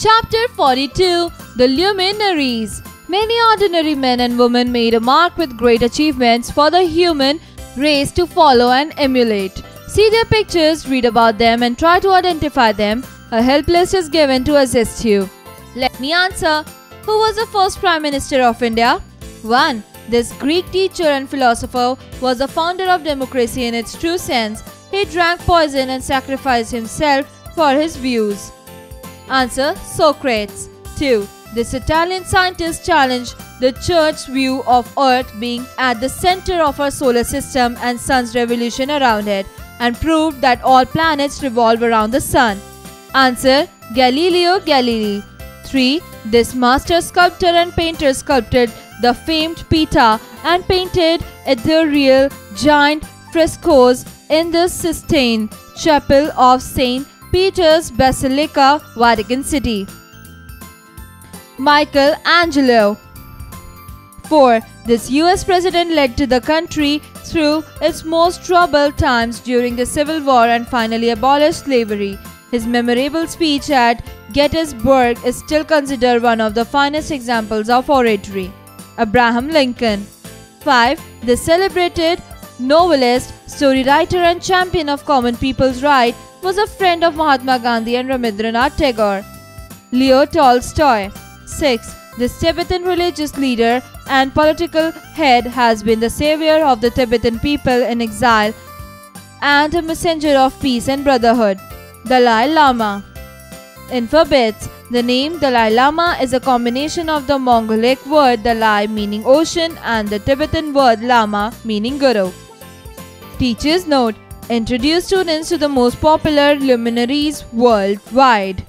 Chapter 42 The Luminaries Many ordinary men and women made a mark with great achievements for the human race to follow and emulate. See their pictures, read about them, and try to identify them. A help list is given to assist you. Let me answer. Who was the first Prime Minister of India? 1. This Greek teacher and philosopher was the founder of democracy in its true sense. He drank poison and sacrificed himself for his views. Answer Socrates. 2. This Italian scientist challenged the Church's view of Earth being at the center of our solar system and Sun's revolution around it and proved that all planets revolve around the Sun. Answer Galileo Galilei. 3. This master sculptor and painter sculpted the famed Pietà and painted ethereal giant frescoes in the Sistine Chapel of St. Peter's Basilica, Vatican City. Michelangelo 4. This US president led to the country through its most troubled times during the Civil War and finally abolished slavery. His memorable speech at Gettysburg is still considered one of the finest examples of oratory. Abraham Lincoln 5. The celebrated novelist, story writer and champion of common people's rights was a friend of Mahatma Gandhi and Rabindranath Tagore. Leo Tolstoy 6. This Tibetan religious leader and political head has been the savior of the Tibetan people in exile and a messenger of peace and brotherhood. Dalai Lama Alphabets The name Dalai Lama is a combination of the Mongolic word Dalai meaning ocean and the Tibetan word Lama meaning guru. Teacher's note Introduce students to the most popular luminaries worldwide.